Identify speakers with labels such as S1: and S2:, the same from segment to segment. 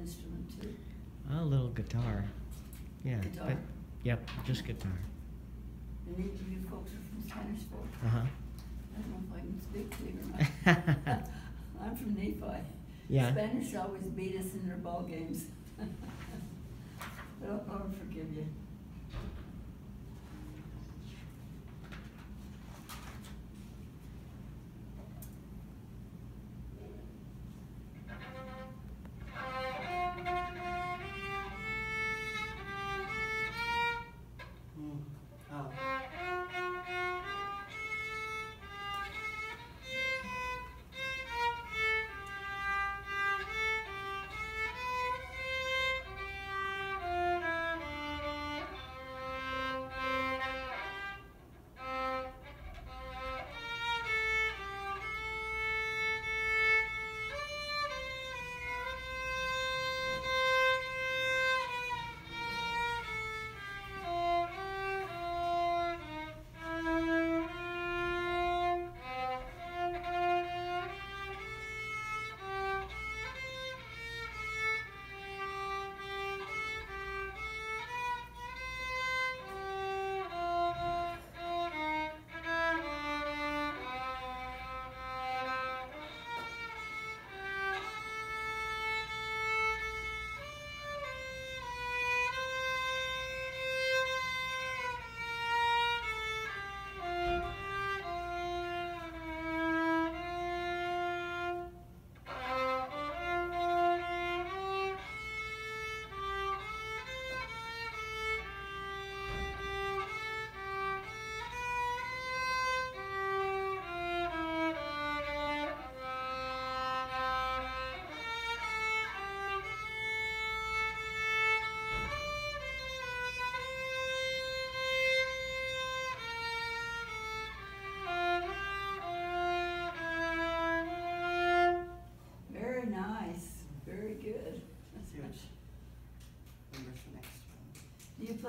S1: instrument too?
S2: A little guitar. Yeah.
S1: Guitar?
S2: But, yep, just guitar.
S1: And you, you folks are from Spanish
S2: Uh huh.
S1: I don't know if I can speak to you or not. I'm from Nephi.
S2: Yeah.
S1: Spanish always beat us in their ball games. But I'll, I'll forgive you.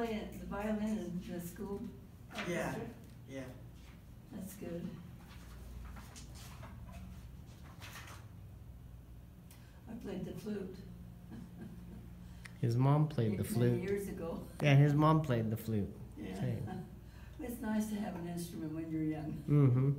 S1: Play it- the violin in the school
S3: Yeah.
S1: orchestra?
S3: Yeah.
S1: That's good. I played the flute.
S2: His mom played the flute.
S1: Years ago.
S2: Yeah, his mom played the flute.
S1: Yeah.
S2: Same.
S1: It's nice to have an instrument when you're young.
S2: Mm-hmm.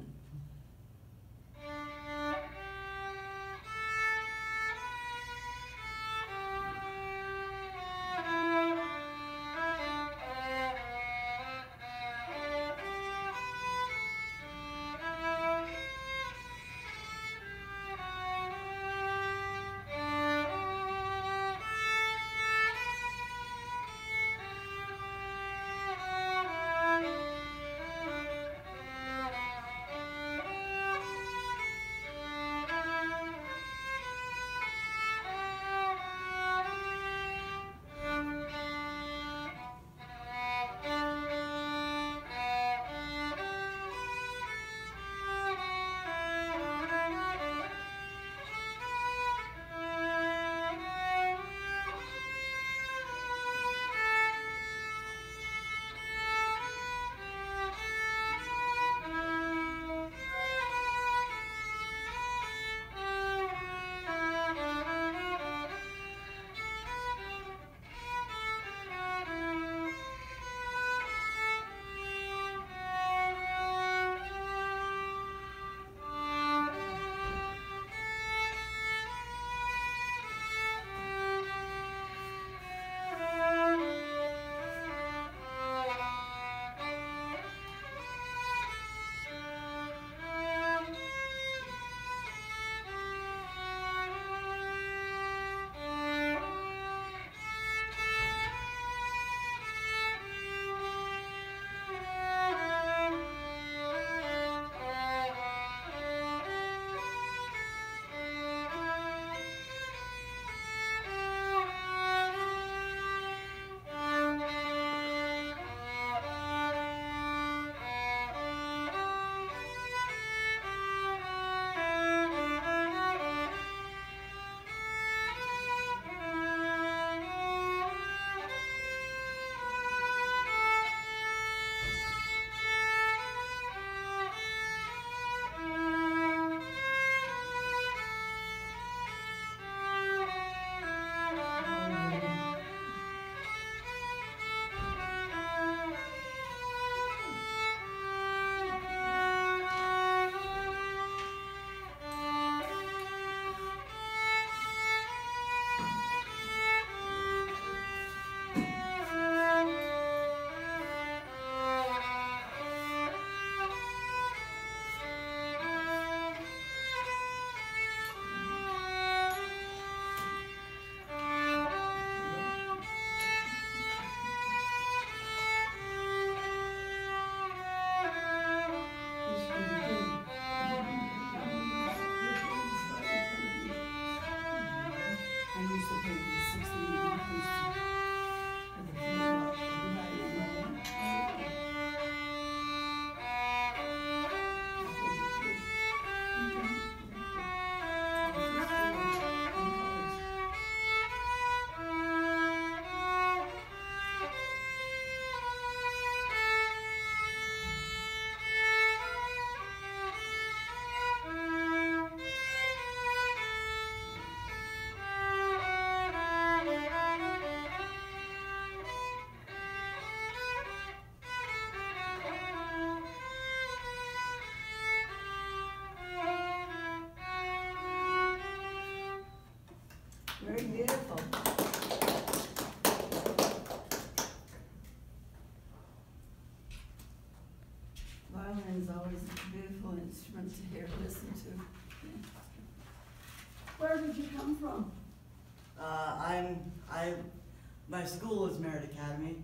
S3: School is Merit Academy,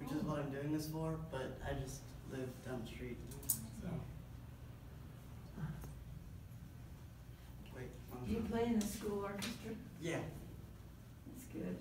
S3: which is what I'm doing this for, but I just live down the street, so. Wait,
S1: Do you play in the school orchestra?
S3: Yeah.
S1: That's good.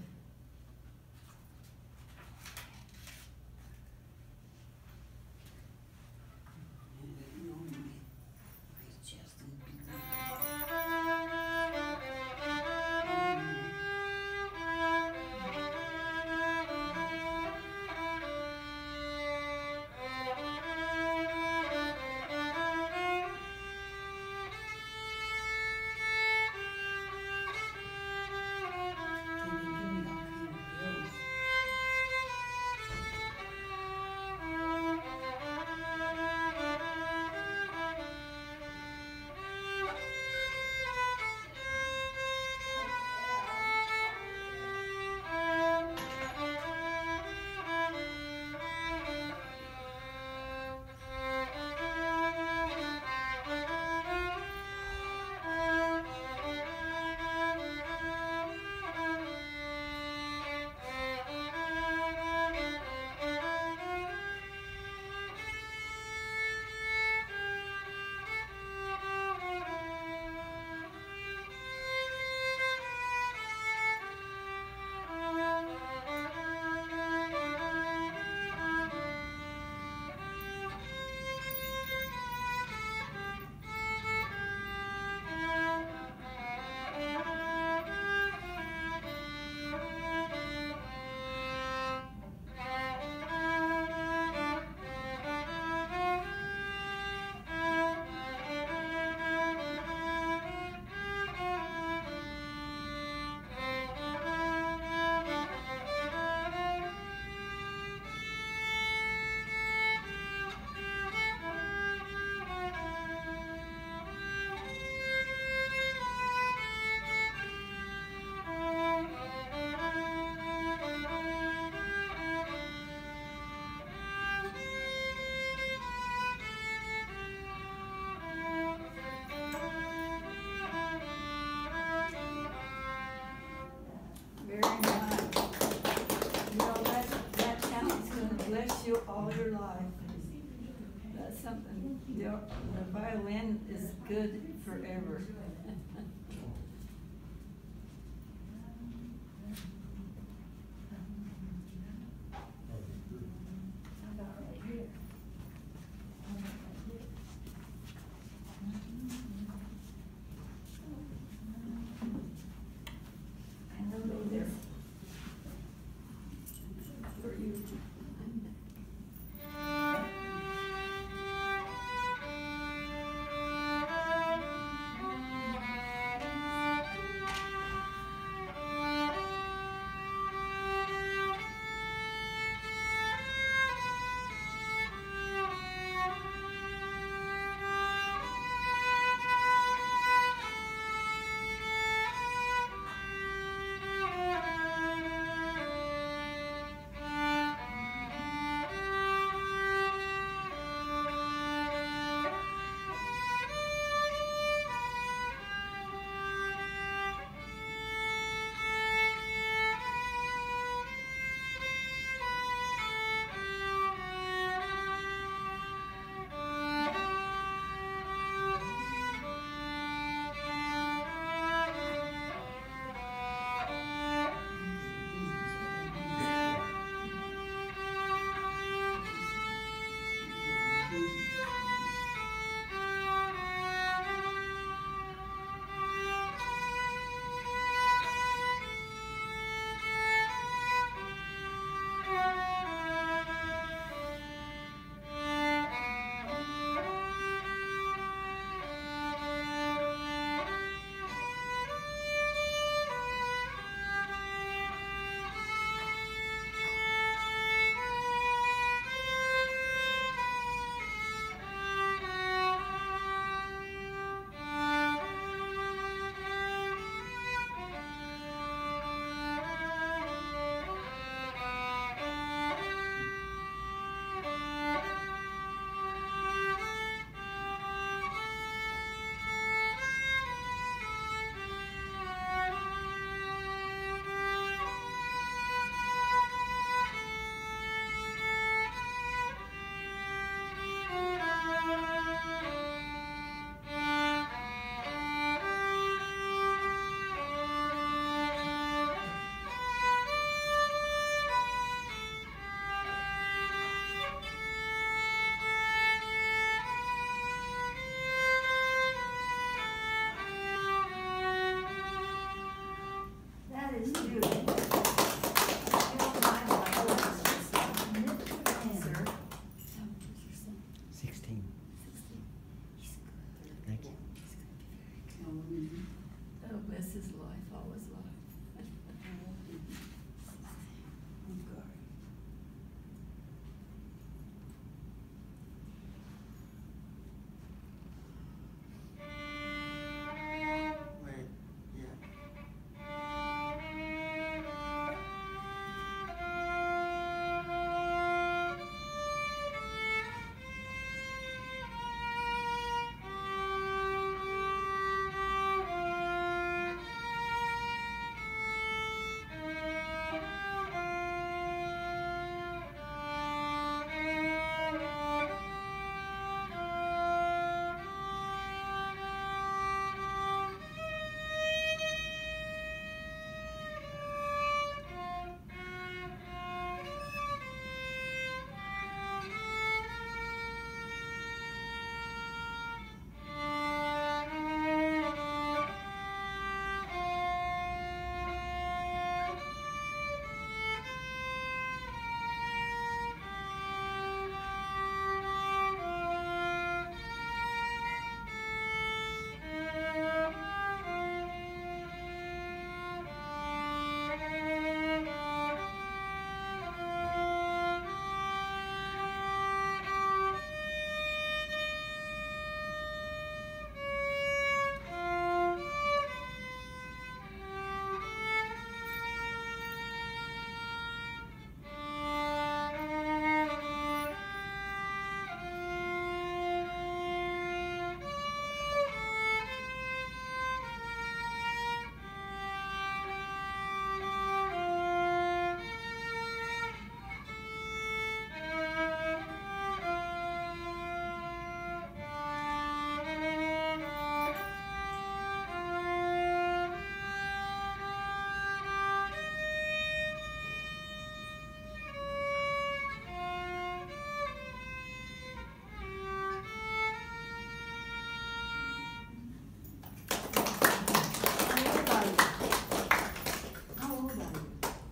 S1: The, violin is good forever.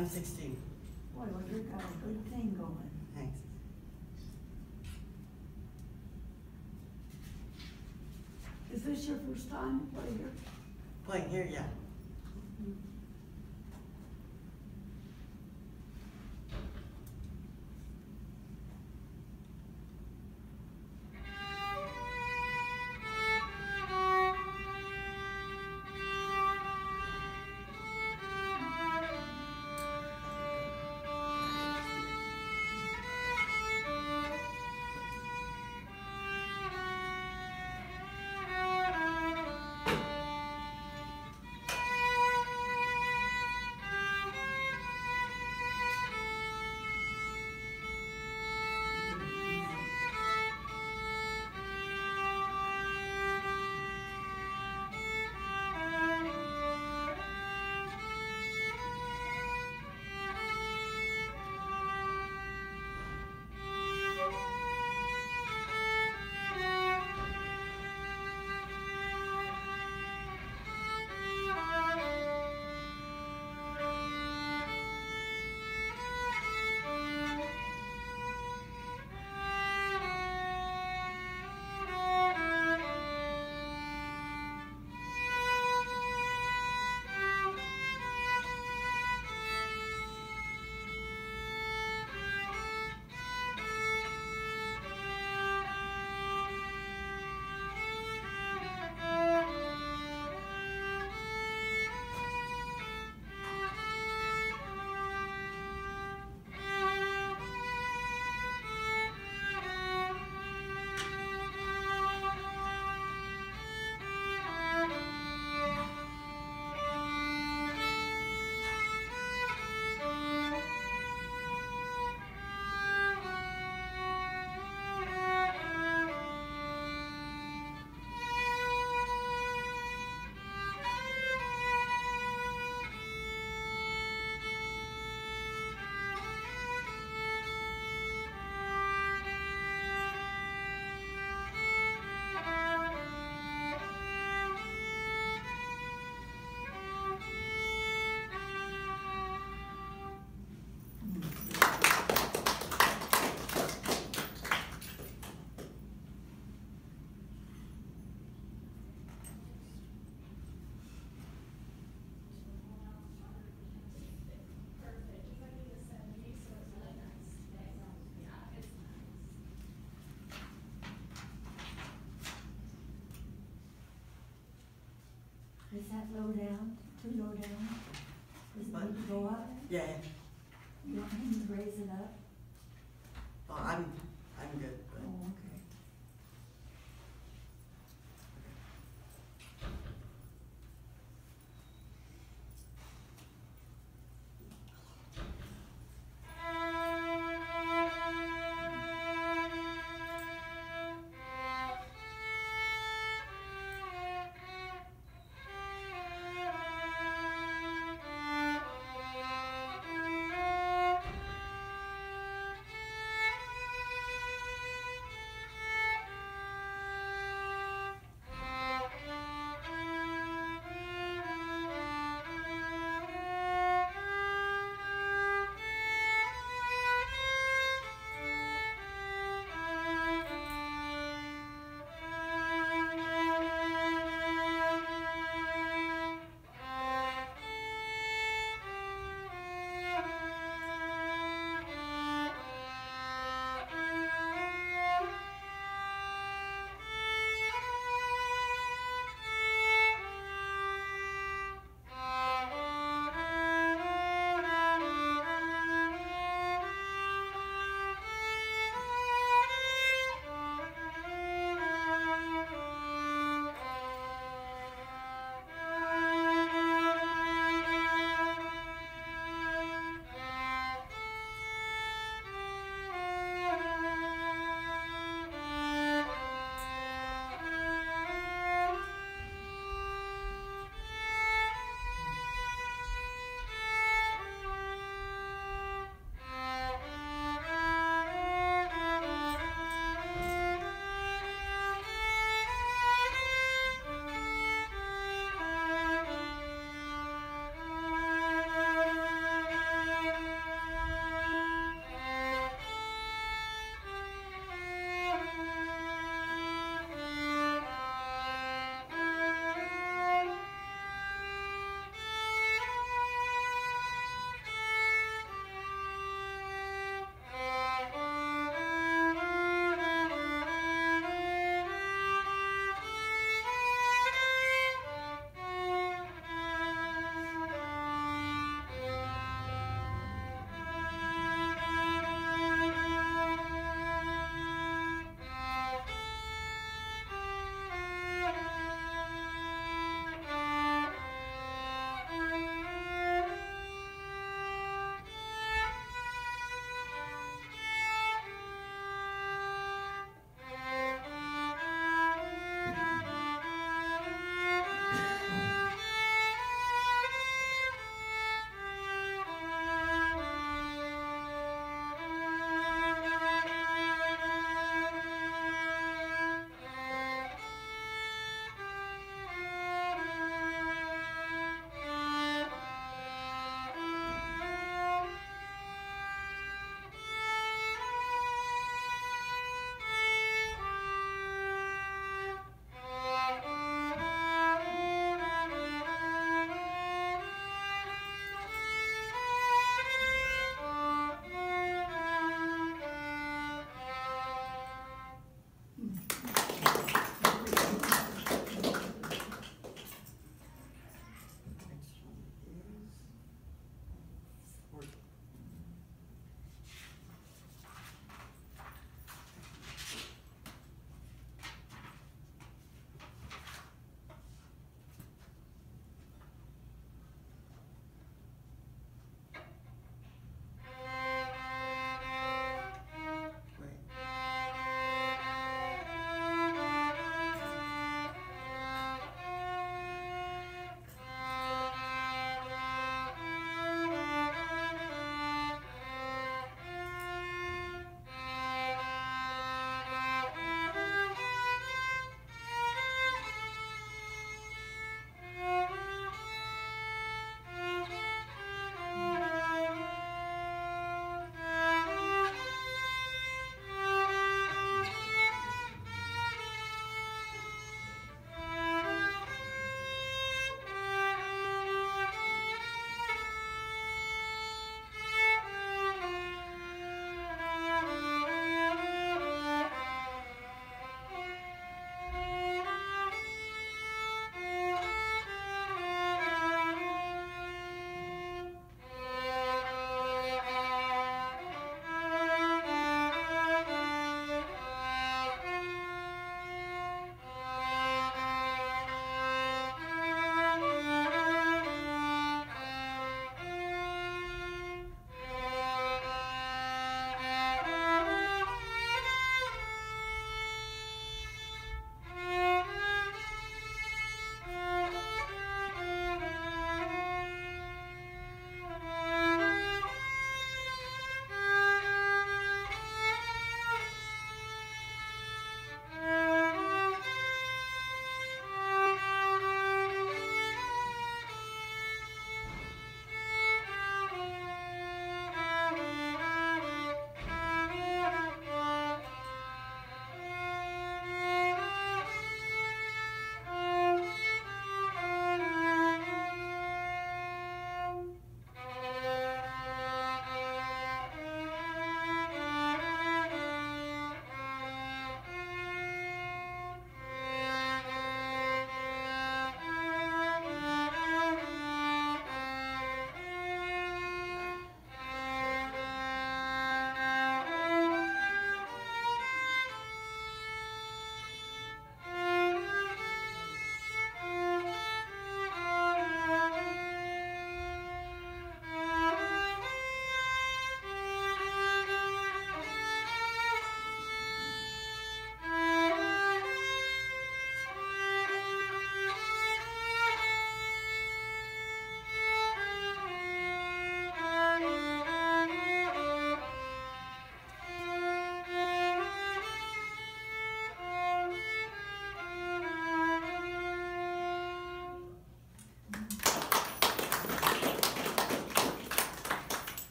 S3: I'm 16.
S4: Boy, well, you got a good thing going.
S3: Thanks.
S4: Is this your first time playing here?
S3: Playing here, yeah.
S5: Thank
S4: Is that low down, too low down? Does it need to go up?
S3: Yeah,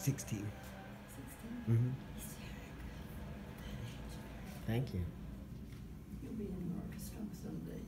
S2: 16.
S1: Sixteen?
S2: Mm-hmm.
S1: He's very good.
S2: Thank you.
S1: You'll be in an orchestra someday.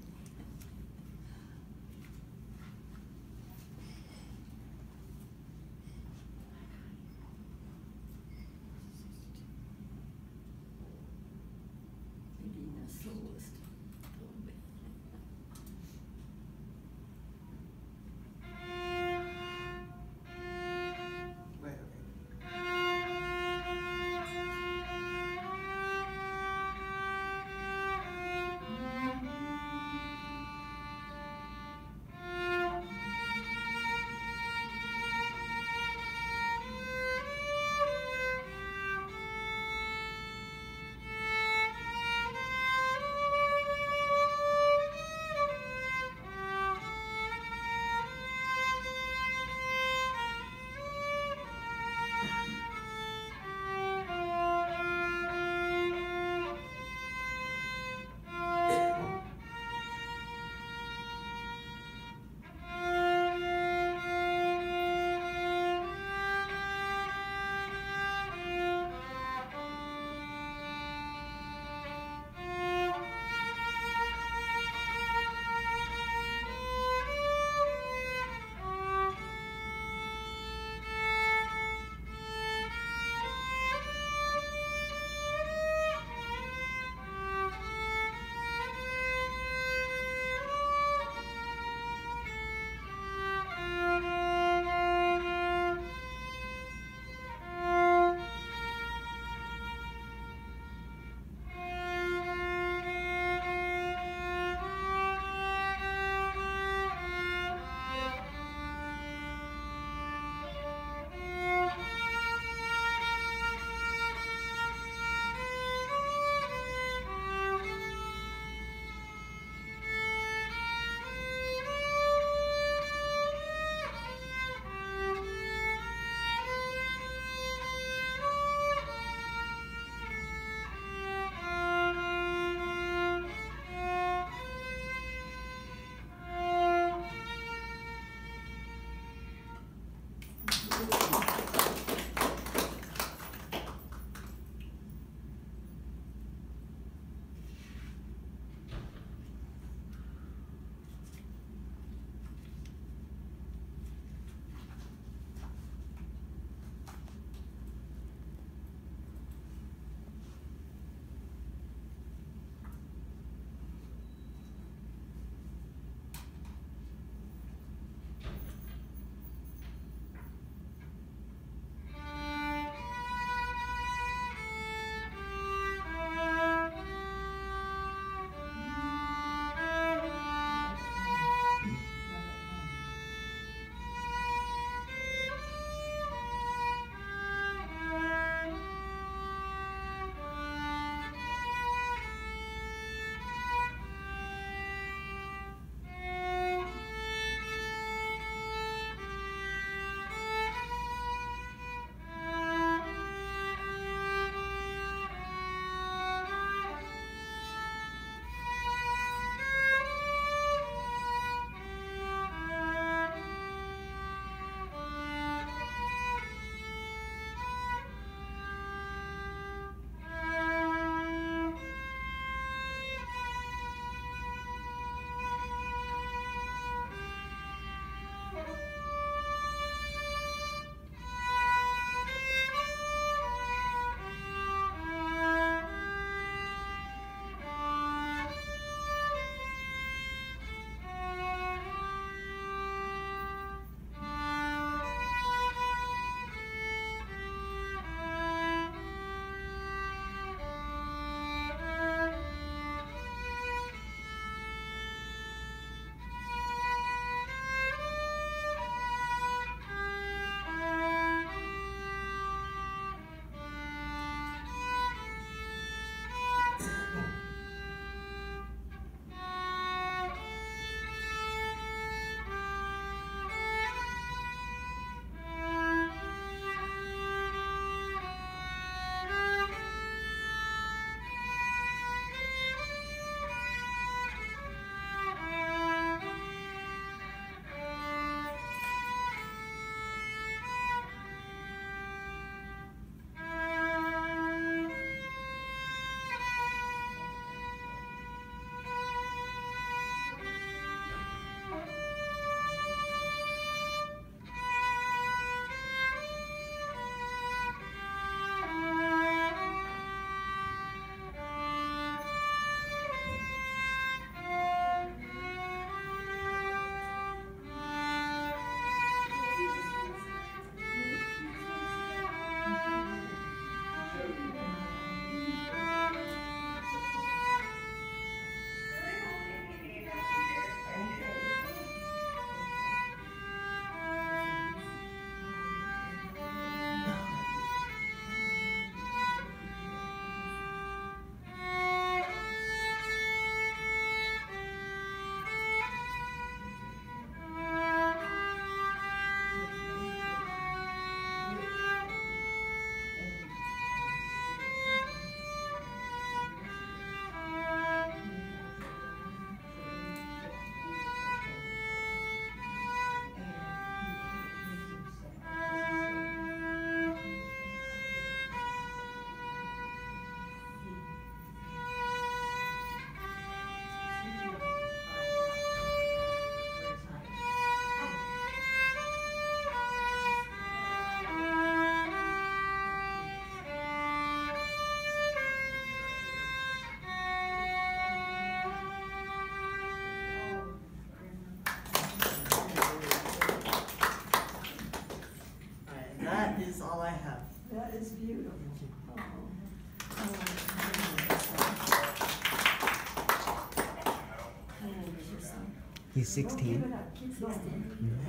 S4: He's 16.
S1: it up, keep going.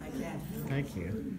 S3: I can't.
S4: Thank you.